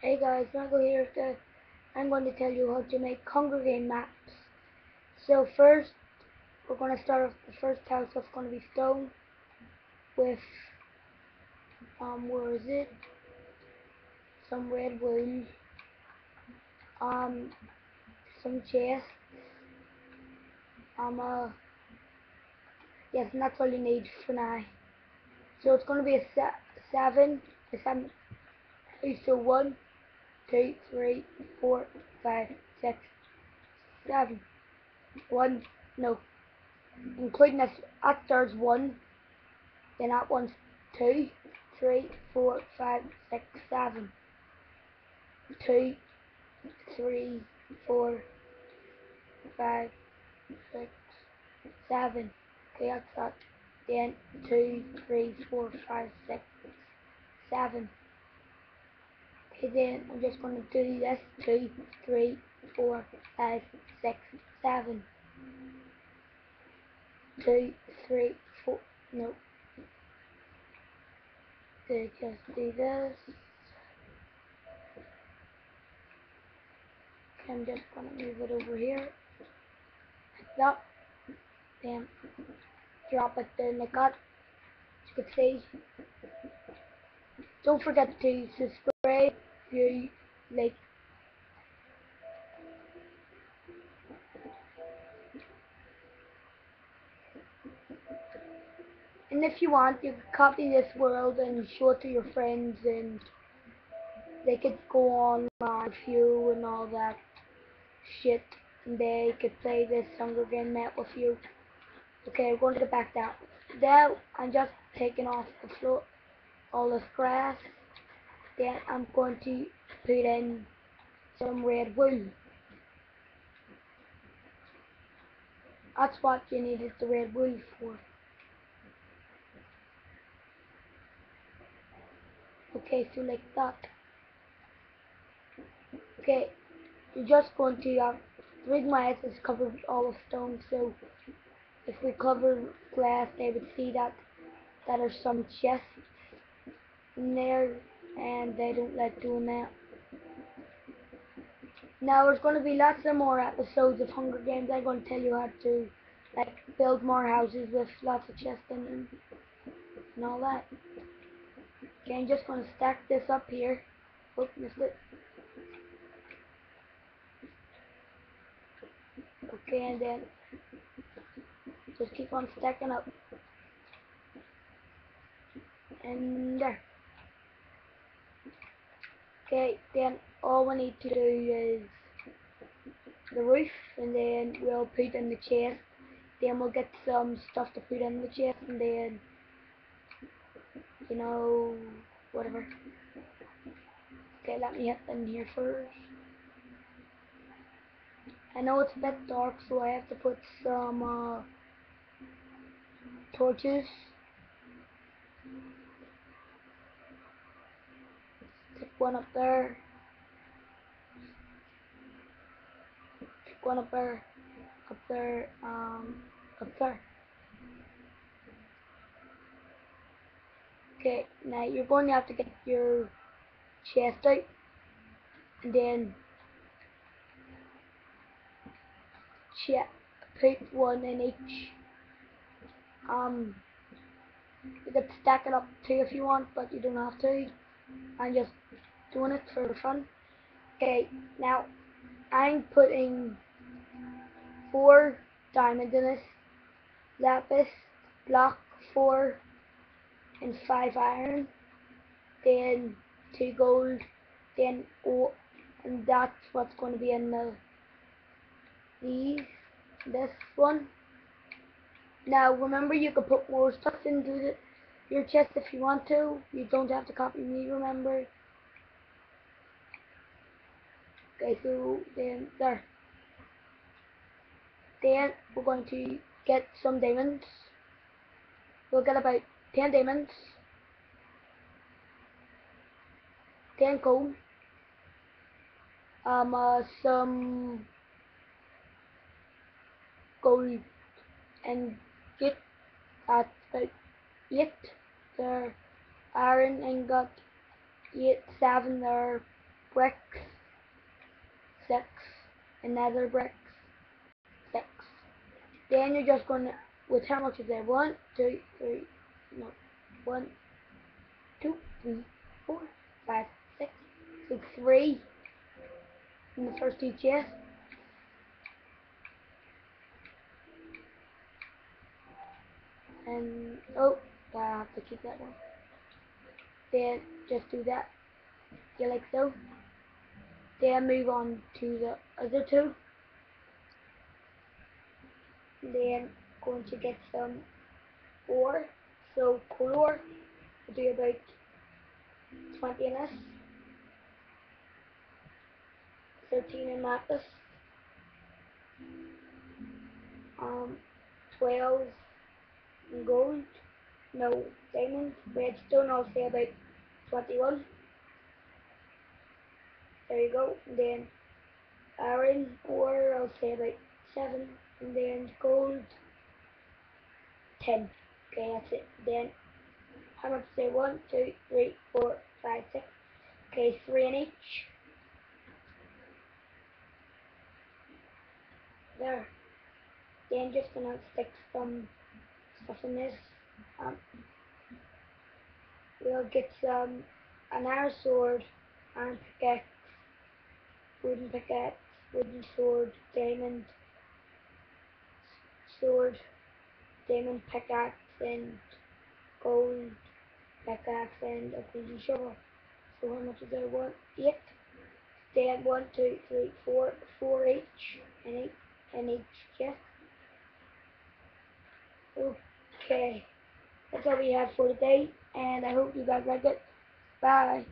Hey guys, Michael here. To, I'm going to tell you how to make Hunger Game maps. So first, we're going to start off the first house that's going to be stone with, um, where is it? Some red wool, um, some chests, um, uh, yes, and that's all you need for now. So it's going to be a se seven, a seven, so one, two, three, four, five, six, seven. One, no, including this, that there's one, then that one's two, three, four, five, six, seven. Two, three, four, five, six, seven. Okay, that's that. Then two, three, four, five, six, seven. Okay, then I'm just going to do this. Two, three, four, five, six, seven. Two, three, four, no. Okay, just do this. I'm just to move it over here. Like that. Then drop it in the cut. As you can see. Don't forget to subscribe you like. And if you want, you can copy this world and show it to your friends and they could go on with you and all that shit. And they could play this Hunger Game map with you. Okay, we're going to get back down. Now, I'm just taking off the floor, all this grass. Then I'm going to put in some red wool. That's what you needed the red wool for. Okay, so like that. Okay, you're just going to, uh, the reason why is covered with all of stone, so if we cover glass, they would see that that are some chests in there, and they don't like doing that. Now there's going to be lots of more episodes of Hunger Games. I'm going to tell you how to like build more houses with lots of chests in them and all that. Okay, I'm just going to stack this up here. Oops, missed it. Okay, and then just keep on stacking up. And there. Okay, then all we need to do is the roof, and then we'll put in the chest. Then we'll get some stuff to put in the chest, and then, you know, whatever. Okay, let me hit in here first. I know it's a bit dark, so I have to put some, uh, torches. Stick one up there. One up there. Up there. Um, up there. Okay, now you're going to have to get your chest out. And then check, put one in each um, you could stack it up too if you want, but you don't have to. I'm just doing it for the fun. Okay, now I'm putting four diamonds in this, lapis, block, four, and five iron, then two gold, then oh, and that's what's going to be in the these, this one. Now remember you can put more stuff into the, your chest if you want to. You don't have to copy me, remember. Okay, so then there. Then we're going to get some diamonds. We'll get about 10 diamonds. 10 gold. Um, uh, some gold and get at the eight there iron and got eight seven there bricks, six, another bricks, six. Then you're just gonna, with how much is there? One, two, three, no, one, two, three, four, five, six, six, three in the first two chests. And, oh, I have to keep that one. Then just do that, yeah, like so. Then move on to the other two. Then going to get some ore. So coal ore will be about 20 in this. 13 in lapis. Um, 12 in gold. No, diamond. Redstone I'll say about 21. There you go. And then iron ore I'll say about 7. And then gold 10. Okay, that's it. Then how much say 1, 2, 3, 4, 5, 6. Okay, 3 in each. There. Then just gonna stick some stuff in this. Um, we'll get some an iron sword, iron pickaxe, wooden pickaxe, wooden sword, diamond sword, diamond pickaxe, and gold pickaxe, and a golden shovel. So how much is there? One, eight. Then one, two, three, four, four each, and each, and each, yeah. Okay, that's all we have for today, and I hope you guys like it. Bye.